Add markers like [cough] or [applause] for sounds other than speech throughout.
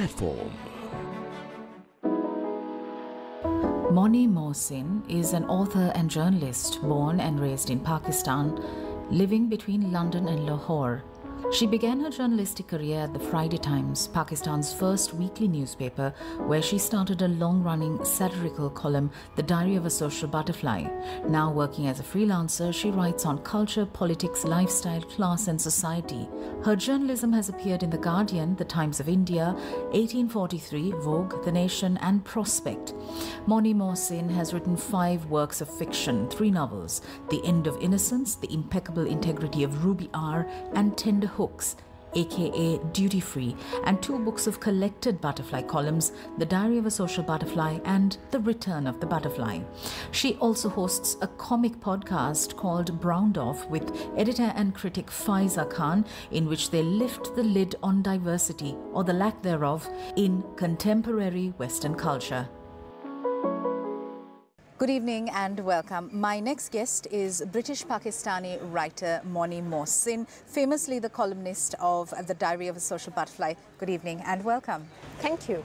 Platform. Moni Mohsin is an author and journalist born and raised in Pakistan, living between London and Lahore. She began her journalistic career at the Friday Times, Pakistan's first weekly newspaper, where she started a long running satirical column, The Diary of a Social Butterfly. Now working as a freelancer, she writes on culture, politics, lifestyle, class, and society. Her journalism has appeared in The Guardian, The Times of India, 1843, Vogue, The Nation, and Prospect. Moni Mohsin has written five works of fiction, three novels The End of Innocence, The Impeccable Integrity of Ruby R., and Tender Hooks, aka Duty Free, and two books of collected butterfly columns The Diary of a Social Butterfly and The Return of the Butterfly. She also hosts a comic podcast called Browned Off with editor and critic Faiza Khan, in which they lift the lid on diversity or the lack thereof in contemporary Western culture. Good evening and welcome. My next guest is British Pakistani writer Moni Mohsin, famously the columnist of The Diary of a Social Butterfly. Good evening and welcome. Thank you.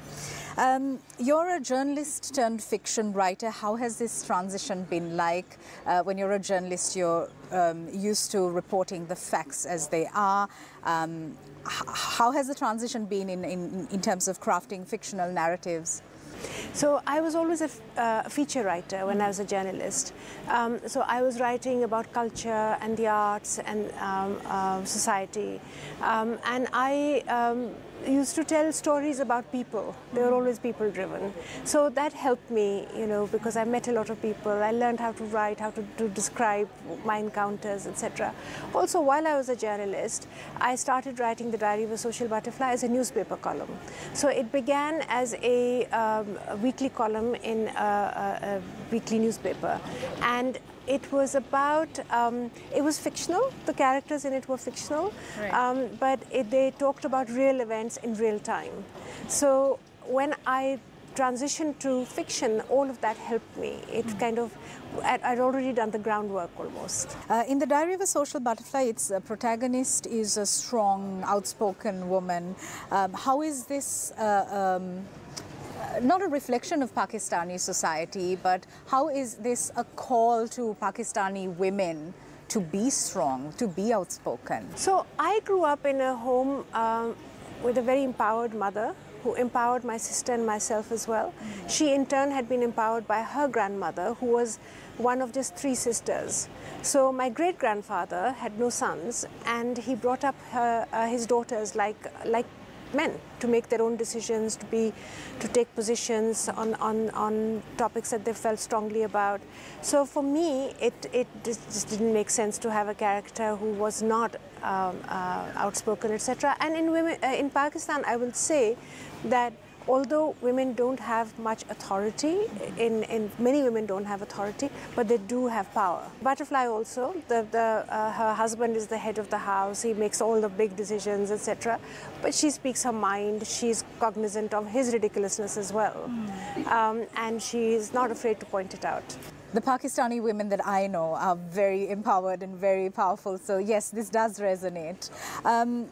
Um, you're a journalist turned fiction writer. How has this transition been like? Uh, when you're a journalist, you're um, used to reporting the facts as they are. Um, how has the transition been in, in, in terms of crafting fictional narratives? So I was always a uh, feature writer when I was a journalist. Um, so I was writing about culture and the arts and um, uh, society. Um, and I um, used to tell stories about people. They were always people driven. So that helped me, you know, because I met a lot of people. I learned how to write, how to, to describe my encounters, etc. Also, while I was a journalist, I started writing the Diary of a Social Butterfly as a newspaper column. So it began as a, um, a weekly column in a, a, weekly newspaper. And it was about, um, it was fictional, the characters in it were fictional, right. um, but it, they talked about real events in real time. So when I transitioned to fiction, all of that helped me. It mm. kind of, I'd already done the groundwork almost. Uh, in The Diary of a Social Butterfly, its uh, protagonist is a strong, outspoken woman. Um, how is this uh, um, not a reflection of Pakistani society, but how is this a call to Pakistani women to be strong, to be outspoken? So I grew up in a home um, with a very empowered mother who empowered my sister and myself as well. Mm. She in turn had been empowered by her grandmother who was one of just three sisters. So my great grandfather had no sons and he brought up her, uh, his daughters like, like men to make their own decisions, to be, to take positions on, on, on topics that they felt strongly about. So for me, it, it just didn't make sense to have a character who was not um, uh, outspoken, etc. And in women, uh, in Pakistan, I will say that although women don't have much authority, in, in many women don't have authority, but they do have power. Butterfly also, the, the, uh, her husband is the head of the house, he makes all the big decisions, etc. But she speaks her mind, she's cognizant of his ridiculousness as well. Mm. Um, and she is not afraid to point it out. The Pakistani women that I know are very empowered and very powerful, so yes, this does resonate. Um,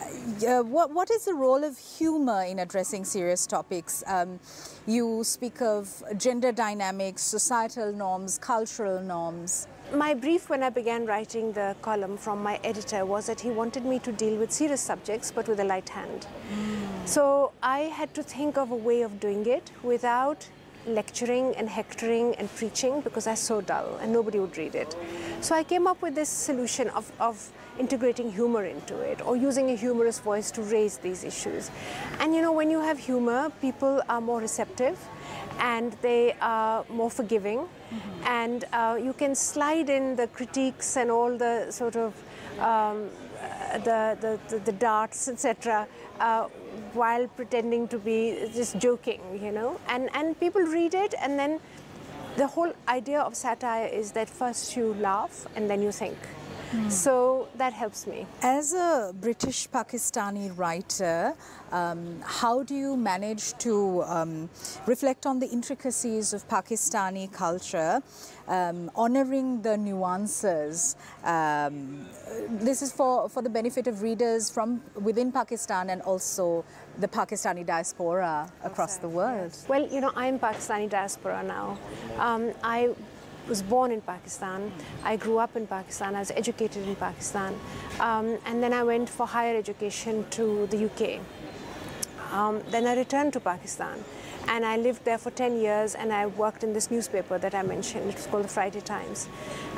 uh, what, what is the role of humor in addressing serious topics? Um, you speak of gender dynamics, societal norms, cultural norms. My brief when I began writing the column from my editor was that he wanted me to deal with serious subjects but with a light hand. Mm. So I had to think of a way of doing it without lecturing and hectoring and preaching because that's so dull and nobody would read it. So I came up with this solution of, of integrating humor into it or using a humorous voice to raise these issues. And you know, when you have humor, people are more receptive and they are more forgiving mm -hmm. and uh, you can slide in the critiques and all the sort of um, the, the, the, the, darts, etc., uh, while pretending to be just joking, you know. And, and people read it, and then the whole idea of satire is that first you laugh and then you think. So that helps me. As a British Pakistani writer, um, how do you manage to um, reflect on the intricacies of Pakistani culture, um, honoring the nuances? Um, this is for, for the benefit of readers from within Pakistan and also the Pakistani diaspora across the world. Well, you know, I'm Pakistani diaspora now. Um, I was born in Pakistan. I grew up in Pakistan. I was educated in Pakistan. Um, and then I went for higher education to the UK. Um, then I returned to Pakistan. And I lived there for 10 years and I worked in this newspaper that I mentioned. It was called the Friday Times.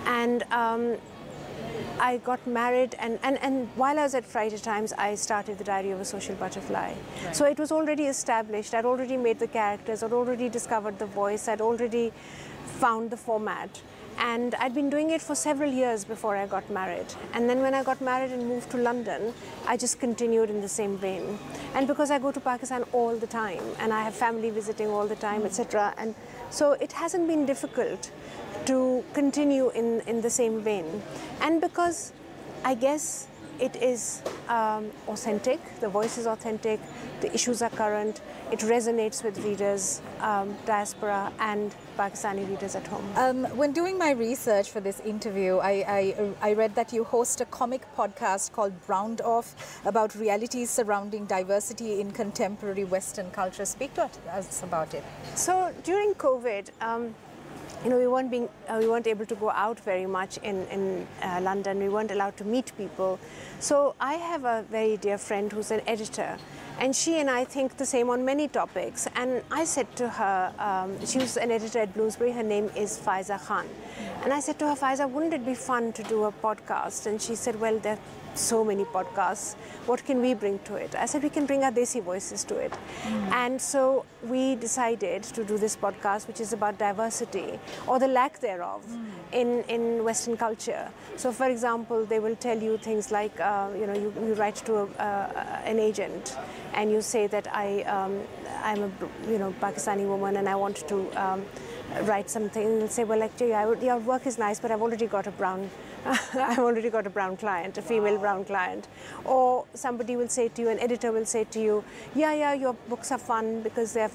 And um, I got married, and, and, and while I was at Friday Times, I started the Diary of a Social Butterfly. Right. So it was already established. I'd already made the characters, I'd already discovered the voice, I'd already found the format. And I'd been doing it for several years before I got married. And then when I got married and moved to London, I just continued in the same vein. And because I go to Pakistan all the time, and I have family visiting all the time, etc. And so it hasn't been difficult to continue in, in the same vein. And because I guess it is um, authentic, the voice is authentic, the issues are current, it resonates with readers, um, diaspora, and Pakistani readers at home. Um, when doing my research for this interview, I, I, I, read that you host a comic podcast called Browned Off about realities surrounding diversity in contemporary Western culture. Speak to us about it. So during COVID, um, you know, we weren't being, uh, we weren't able to go out very much in in uh, London. We weren't allowed to meet people. So I have a very dear friend who's an editor, and she and I think the same on many topics. And I said to her, um, she was an editor at Bloomsbury. Her name is Faiza Khan, and I said to her, Faiza, wouldn't it be fun to do a podcast? And she said, Well, there are so many podcasts. What can we bring to it? I said we can bring our Desi voices to it. Mm. And so we decided to do this podcast, which is about diversity or the lack thereof mm. in, in Western culture. So, for example, they will tell you things like, uh, you know, you, you write to a, uh, an agent and you say that I, um, I'm a, you know, Pakistani woman and I want to um, write something. And they'll say, well, actually, would, your work is nice, but I've already got a brown [laughs] I've already got a brown client, a female brown client. Or somebody will say to you, an editor will say to you, yeah, yeah, your books are fun because they're,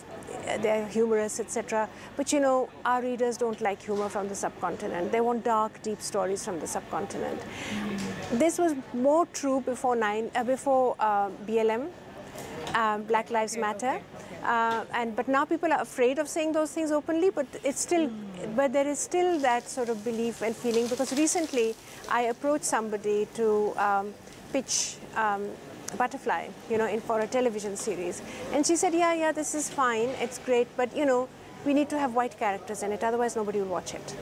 they're humorous, etc. But you know, our readers don't like humor from the subcontinent. They want dark, deep stories from the subcontinent. Mm. This was more true before, nine, uh, before uh, BLM, uh, Black Lives okay, Matter. Okay. Uh, and but now people are afraid of saying those things openly. But it's still, mm. but there is still that sort of belief and feeling because recently I approached somebody to um, pitch. Um, butterfly you know in for a television series and she said yeah yeah this is fine it's great but you know we need to have white characters in it otherwise nobody will watch it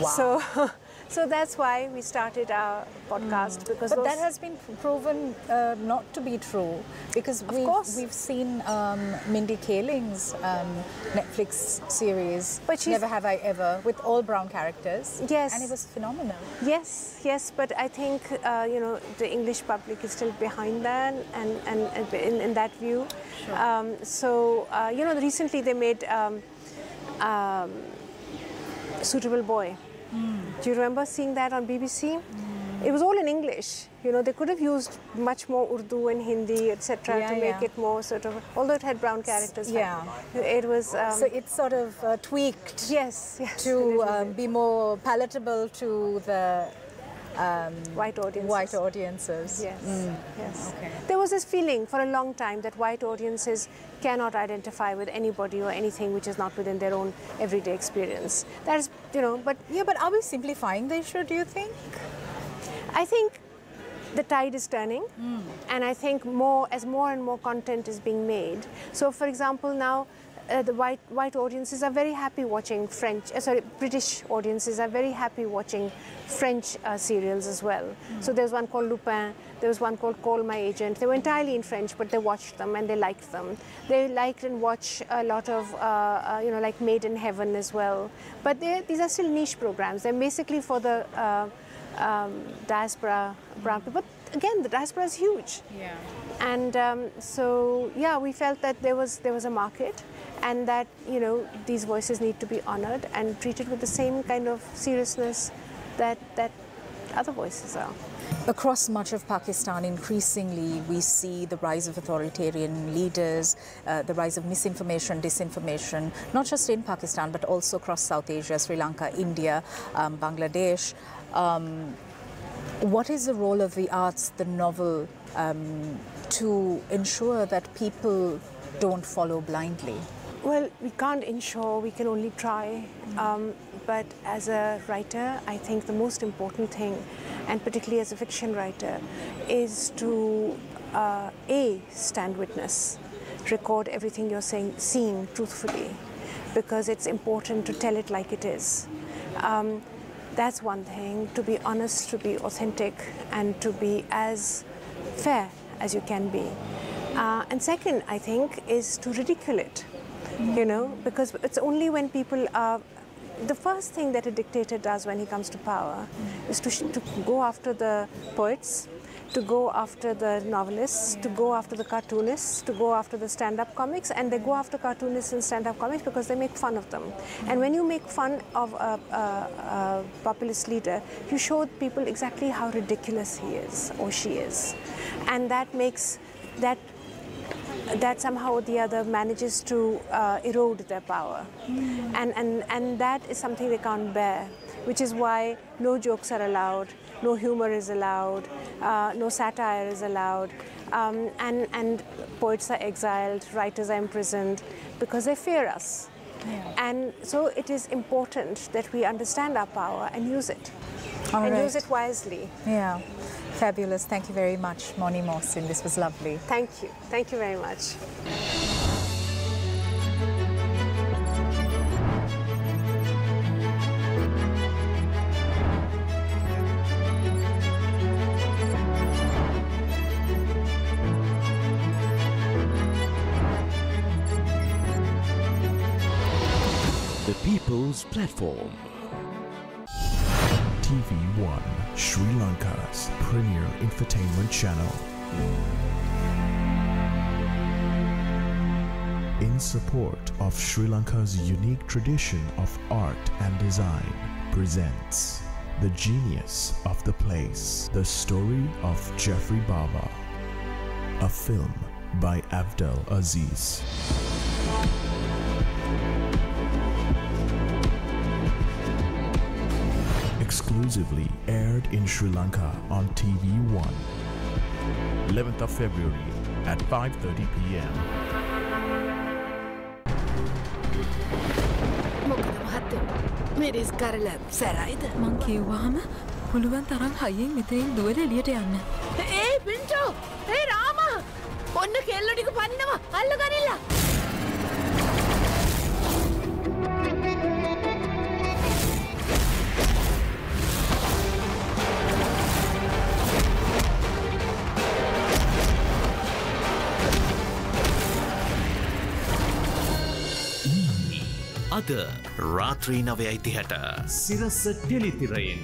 wow. so [laughs] So that's why we started our podcast mm. because. But that has been proven uh, not to be true because of we've, course. we've seen um, Mindy Kaling's um, Netflix series. But Never Have I Ever with all brown characters. Yes. And it was phenomenal. Yes, yes. But I think uh, you know the English public is still behind that and and, and in, in, that view. Sure. Um, so uh, you know recently they made. Um, um, suitable boy Mm. Do you remember seeing that on BBC? Mm. It was all in English. You know, they could have used much more Urdu and Hindi, etc., yeah, to make yeah. it more sort of. Although it had brown characters. Yeah. It was. Um, so it's sort of uh, tweaked. Yes. yes to um, be more palatable to the um, white audiences. White audiences. Yes. Mm. Yes. Okay. There was this feeling for a long time that white audiences cannot identify with anybody or anything which is not within their own everyday experience. That is, you know, but yeah, but are we simplifying the issue? Do you think? I think the tide is turning, mm. and I think more as more and more content is being made. So, for example, now uh, the white white audiences are very happy watching French. Uh, sorry, British audiences are very happy watching French uh, serials as well. Mm. So there's one called Lupin. There was one called Call My Agent. They were entirely in French, but they watched them and they liked them. They liked and watch a lot of, uh, uh, you know, like Made in Heaven as well. But these are still niche programs. They're basically for the uh, um, diaspora brown people. But again, the diaspora is huge. Yeah. And um, so, yeah, we felt that there was there was a market and that you know these voices need to be honored and treated with the same kind of seriousness that that other voices are. Across much of Pakistan, increasingly, we see the rise of authoritarian leaders, uh, the rise of misinformation, disinformation, not just in Pakistan, but also across South Asia, Sri Lanka, India, um, Bangladesh. Um, what is the role of the arts, the novel, um, to ensure that people don't follow blindly? Well, we can't ensure, we can only try. Um, but as a writer, I think the most important thing, and particularly as a fiction writer, is to uh, A, stand witness, record everything you're saying, seeing truthfully, because it's important to tell it like it is. Um, that's one thing, to be honest, to be authentic, and to be as fair as you can be. Uh, and second, I think, is to ridicule it you know, because it's only when people are. The first thing that a dictator does when he comes to power is to, to go after the poets, to go after the novelists, to go after the cartoonists, to go after the stand up comics, and they go after cartoonists and stand up comics because they make fun of them. And when you make fun of a, a, a populist leader, you show people exactly how ridiculous he is or she is. And that makes that that somehow or the other manages to uh, erode their power. Mm. And, and, and that is something they can't bear, which is why no jokes are allowed, no humor is allowed, uh, no satire is allowed, um, and, and poets are exiled, writers are imprisoned because they fear us. Yeah. And so it is important that we understand our power and use it. All and right. use it wisely. Yeah. Fabulous. Thank you very much, Moni Mohsin. This was lovely. Thank you. Thank you very much. Platform. TV1, Sri Lanka's premier infotainment channel. In support of Sri Lanka's unique tradition of art and design, presents The Genius of the Place, the story of Geoffrey Bawa, a film by Abdel Aziz. Exclusively aired in Sri Lanka on TV1. 11th of February at 5.30 p.m. මොකද මහත්තයෝ? මෙරිස් කරල සැරයිද? මං කිව්වාම පුළුවන් තරම් හයියෙන් මෙතරින් දුවල එලියට යන්න. ඒ පින්ටෝ ඒ රාම! ඔන්න කෙල්ලොටික පන්නවා! අල්ල ගනිල්ලා අද රාත්‍රී නවයයි තිහට. සිරස්ස ටෙලිතිරයෙන්.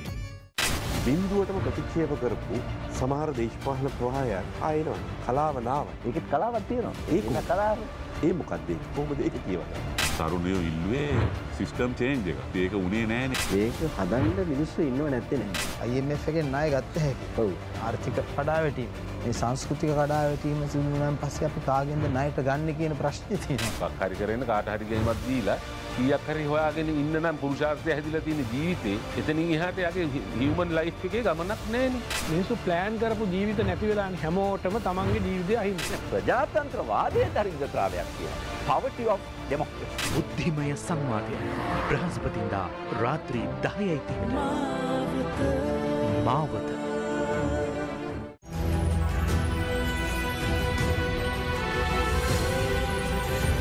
බින්දුවටම ප්‍රතික්ෂේප කරපු සමහර දේශපාලන ප්‍රවාහයක් ආයනවා. කලාවනාව ඒකත් කලාවත් තියෙනවා. ඒ කලාව. ඒ මොකක්දේ කොහොමද? ඒක කියවන්න. තරුණයෝ ඉල්ලුවේ සිිස්ටම් චේන්ජ එක. ඒක උනේ නෑන. ඒක හදන්ට මිනිස්සු ඉන්නව නැත්තෙන අයිF එකෙන් නාය ගත්ත හැකි. ඔවු. ආර්ථික කඩාවැටීම. මේ සංස්කෘතික කඩාවැටීම සිදුවනන් පස්සේ අපි කාගෙන්ද නයට ගන්න කියන ප්‍රශ්නය තියෙනවා. හරි කරන කාට හරිගීමත් දීලා කියක් හරි හොයාගෙන ඉන්න නම් පුරුෂාර්ථය හැදිල තියෙන ජීවිතේ එතනින් එහට යගේ හිවමන් ලයි් එකේ ගමනක් නෑන. මිනිසු ප්ලෑන් කරපු ජීවිත නැතිවෙලාන් හැමෝටම තමන්ගේ ජීවිතය අහිම ප්‍රජාතන්ත්‍ර වාදය දරිංගතාවයක් කිය පවටි ಡೆಮೋ. ಬುದ್ಧಿಮಯ ಸಂವಾದ ಬೃಹಸ್ಪತಿಯಿಂದ ರಾತ್ರಿ ದಹೈತಿ ಮಾವತ.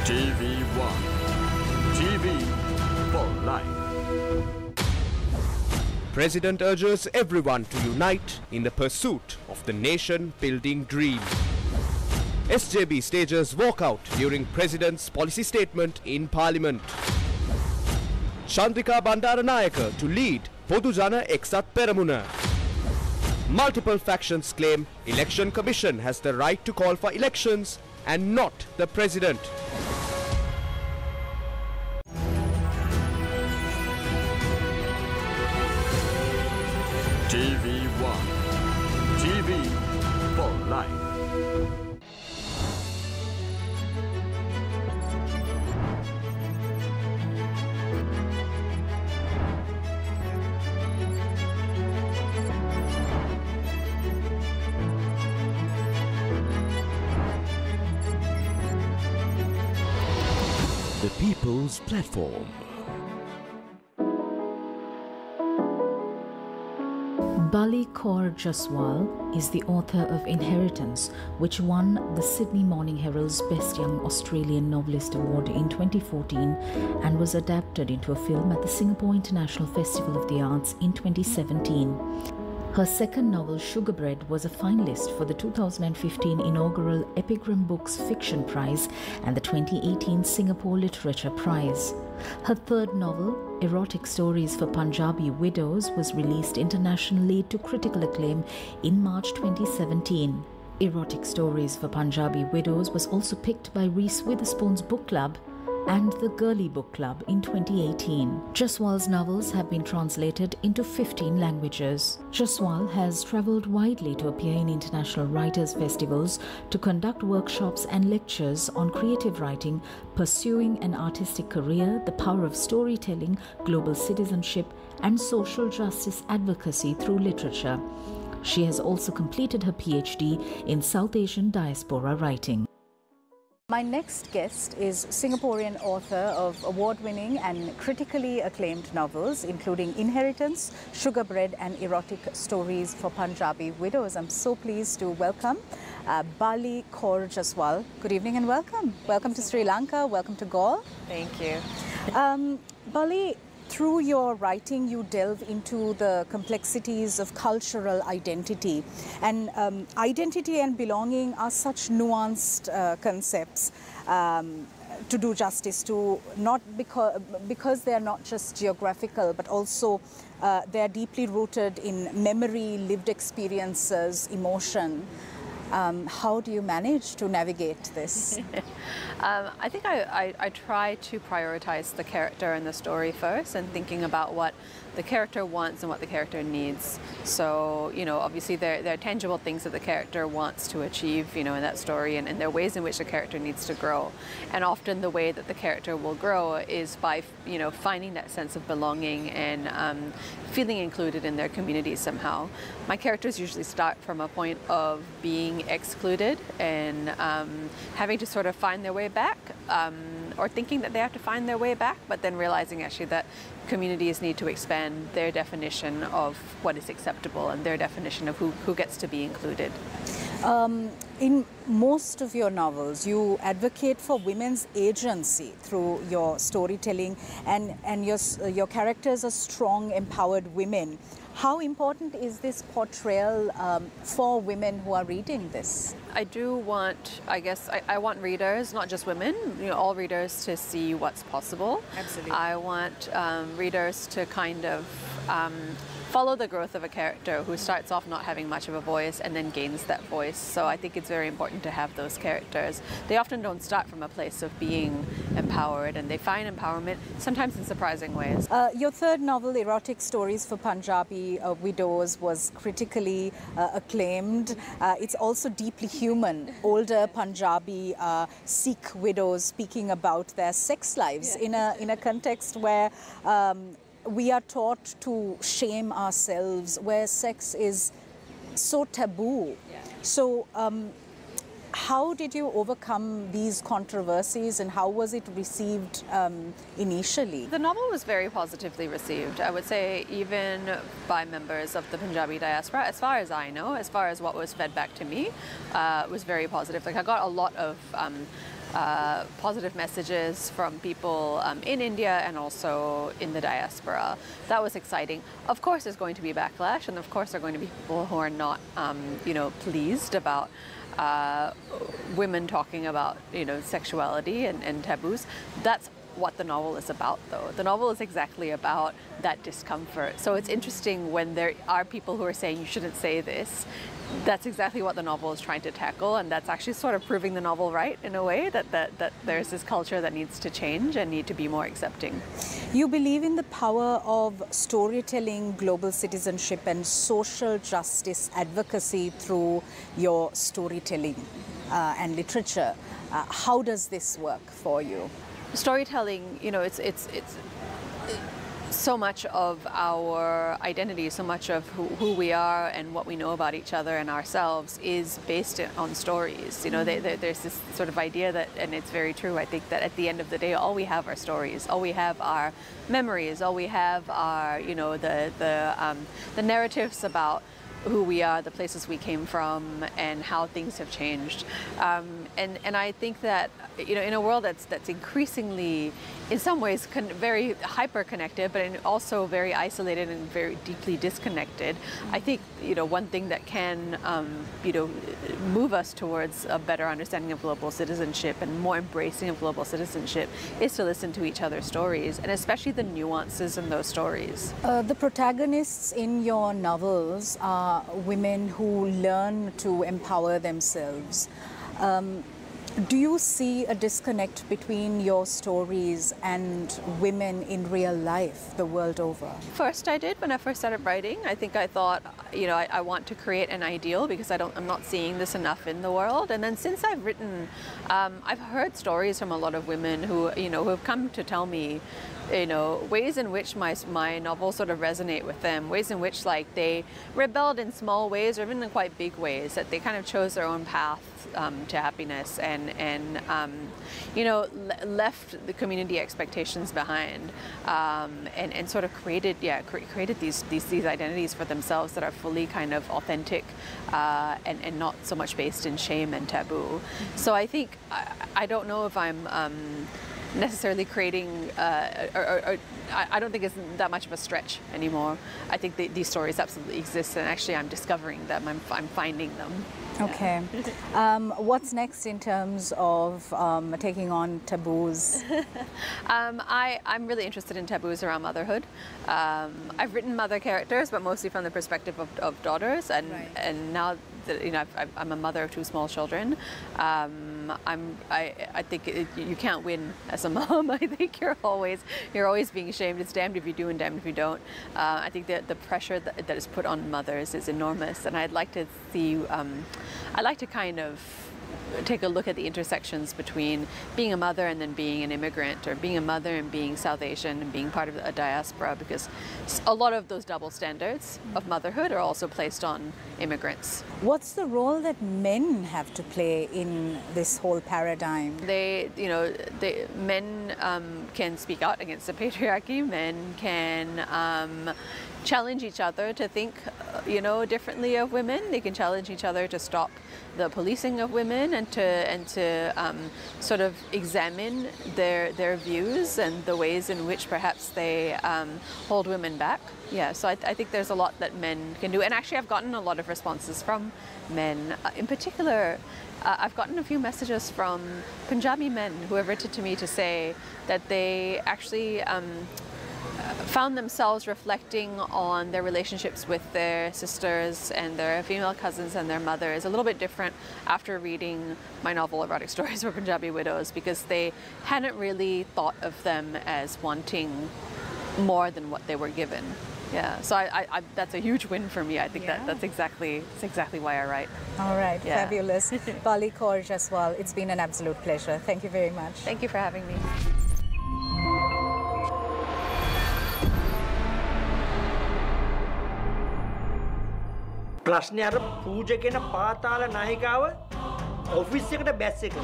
TV one. TV for life President urges everyone to unite in the pursuit of the nation-building dream. SJB stages walkout during President's policy statement in Parliament. Chandrika Bandaranaike to lead Podujana Eksat Peramuna. Multiple factions claim Election Commission has the right to call for elections and not the President. Balli Kaur Jaswal is the author of Inheritance, which won the Sydney Morning Herald's Best Young Australian Novelist Award in 2014 and was adapted into a film at the Singapore International Festival of the Arts in 2017. Her second novel, Sugarbread, was a finalist for the 2015 inaugural Epigram Books Fiction Prize and the 2018 Singapore Literature Prize. Her third novel, Erotic Stories for Punjabi Widows, was released internationally to critical acclaim in March 2017. Erotic Stories for Punjabi Widows was also picked by Reese Witherspoon's book club and the Girly Book Club in 2018. Jaswal's novels have been translated into 15 languages. Jaswal has traveled widely to appear in international writers' festivals, to conduct workshops and lectures on creative writing, pursuing an artistic career, the power of storytelling, global citizenship, and social justice advocacy through literature. She has also completed her PhD in South Asian diaspora writing. My next guest is Singaporean author of award-winning and critically acclaimed novels, including Inheritance, Sugarbread, and Erotic Stories for Punjabi Widows. I'm so pleased to welcome uh, Balli Kaur Jaswal. Good evening and welcome. Welcome to Sri Lanka. Welcome to Galle. Thank you. Um, Balli, through your writing, you delve into the complexities of cultural identity. And um, identity and belonging are such nuanced uh, concepts. Um, to do justice to not because because they are not just geographical but also uh, they are deeply rooted in memory lived experiences emotion um, how do you manage to navigate this? [laughs] um, I think I, I, I, try to prioritize the character and the story first and thinking about what the character wants and what the character needs. So, you know, obviously there, there are tangible things that the character wants to achieve, you know, in that story and, and there are ways in which the character needs to grow. And often the way that the character will grow is by, you know, finding that sense of belonging and um, feeling included in their community somehow. My characters usually start from a point of being excluded and um, having to sort of find their way back um, or thinking that they have to find their way back, but then realizing actually that communities need to expand their definition of what is acceptable and their definition of who, who gets to be included. Um, in most of your novels, you advocate for women's agency through your storytelling, and, and your, your characters are strong, empowered women. How important is this portrayal um, for women who are reading this? I do want, I guess, I, I, want readers, not just women, you know, all readers to see what's possible. Absolutely. I want um, readers to kind of um, follow the growth of a character who starts off not having much of a voice and then gains that voice. So I think it's very important to have those characters. They often don't start from a place of being empowered and they find empowerment sometimes in surprising ways. Uh, your third novel, Erotic Stories for Punjabi uh, Widows, was critically uh, acclaimed. Uh, it's also deeply human. Older Punjabi uh, Sikh widows speaking about their sex lives yeah. in, a, in a context where um, we are taught to shame ourselves, where sex is so taboo. Yeah. So, um, how did you overcome these controversies and how was it received um, initially? The novel was very positively received. I would say even by members of the Punjabi diaspora, as far as I know, as far as what was fed back to me, uh, was very positive. Like I got a lot of um, uh, positive messages from people um, in India and also in the diaspora. That was exciting. Of course, there's going to be backlash, and of course, there are going to be people who are not, um, you know, pleased about uh, women talking about, you know, sexuality and, and taboos. That's what the novel is about, though. The novel is exactly about that discomfort. So it's interesting when there are people who are saying you shouldn't say this. That's exactly what the novel is trying to tackle, and that's actually sort of proving the novel right in a way that, that, that there's this culture that needs to change and need to be more accepting. You believe in the power of storytelling, global citizenship, and social justice advocacy through your storytelling uh, and literature. Uh, how does this work for you? Storytelling, you know, it's it's it's so much of our identity, so much of who, who, we are and what we know about each other and ourselves is based on stories. You know, they, they, there's this sort of idea that, and it's very true, I think that at the end of the day, all we have are stories. All we have are memories. All we have are, you know, the, the, um, the narratives about who we are, the places we came from, and how things have changed. Um, and and I think that you know in a world that's that's increasingly, in some ways, con- very hyper connected, but also very isolated and very deeply disconnected. I think you know one thing that can um, you know move us towards a better understanding of global citizenship and more embracing of global citizenship is to listen to each other's stories and especially the nuances in those stories. Uh, the protagonists in your novels are women who learn to empower themselves. Um, do you see a disconnect between your stories and women in real life the world over? First, I did when I first started writing. I think I thought, you know, I, I, want to create an ideal because I don't, I'm not seeing this enough in the world. And then since I've written, um, I've heard stories from a lot of women who, you know, who have come to tell me, you know, ways in which my, my novels sort of resonate with them, ways in which like they rebelled in small ways or even in quite big ways, that they kind of chose their own path um, to happiness and, and um, you know, le- left the community expectations behind um, and, and sort of created, yeah, cre- created these, these, these identities for themselves that are fully kind of authentic uh, and, and not so much based in shame and taboo. So I think, I, I don't know if I'm necessarily creating, uh, or, or, or, I don't think it's that much of a stretch anymore. I think the, these stories absolutely exist, and actually, I'm discovering them. I'm, I'm finding them. Okay. um, what's next in terms of um, taking on taboos? [laughs] um, I, I'm really interested in taboos around motherhood. Um, I've written mother characters, but mostly from the perspective of, of daughters, and right. and now that you know i am a mother of two small children. Um, I'm I, I think it, you can't win as a [laughs] mom. I think you're always you're always being shamed. It's damned if you do and damned if you don't. Uh, I think that the pressure that, that is put on mothers is enormous, and I'd like to see. Um, I'd like to kind of take a look at the intersections between being a mother and then being an immigrant, or being a mother and being South Asian and being part of a diaspora, because a lot of those double standards of motherhood are also placed on immigrants. What's the role that men have to play in this whole paradigm? They, you know, they, men um, can speak out against the patriarchy. Men can. Um, challenge each other to think, you know, differently of women. They can challenge each other to stop the policing of women and to and to um, sort of examine their their views and the ways in which perhaps they um, hold women back. Yeah, so I, I, think there's a lot that men can do, and actually I've gotten a lot of responses from men. Uh, in particular, uh, I've gotten a few messages from Punjabi men who have written to me to say that they actually. Um, found themselves reflecting on their relationships with their sisters and their female cousins and their mothers a little bit different after reading my novel erotic [laughs] stories for punjabi widows because they hadn't really thought of them as wanting more than what they were given. Yeah so I, I, I that's a huge win for me. I think yeah. that that's exactly that's exactly why i write. All right yeah. fabulous. [laughs] Balli kaur jaswal it's been an absolute pleasure. Thank you very much. Thank you for having me ප්‍රශ්නය අර පූජ කෙන පාතාල නාහිකාව office එකට බැස්ස එක.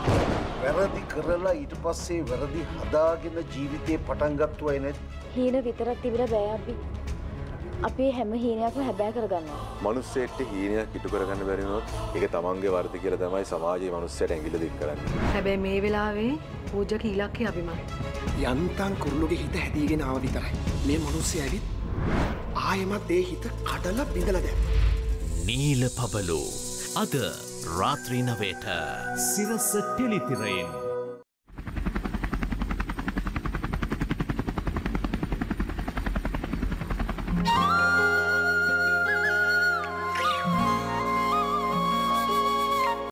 වැරදි කරලා ඊට පස්සේ වැරදි හදාගෙන ජීවිතය පටන්ගත්තු අයි නැත්. හීන විතරක් තිබිල බෑබි. අපේ හැම හීනයක්ම හැබෑ කරගන්නවා. මනුස්සෙට හීනයක් ඉටු කරගන්න බැරිනොත් ඒක තමන්ගේ වර්ධ කියල තමයි සමාජයේ මනුස්සයට ඇගිල දික් කරන්න. හැබැයි මේ වෙලාවේ පූජ කීලක්කේ අභිමයි. යන්තන් කුරුළුගේ හිත හැදීගෙන ආව විතරයි. මේ මනුස්්‍ය ඇවිත් ආයමත් ඒ හිත කඩල බිඳල දැ. නීල පබලු අද රාත්‍රී නවයට. සිරස ටෙලිතිරයෙන්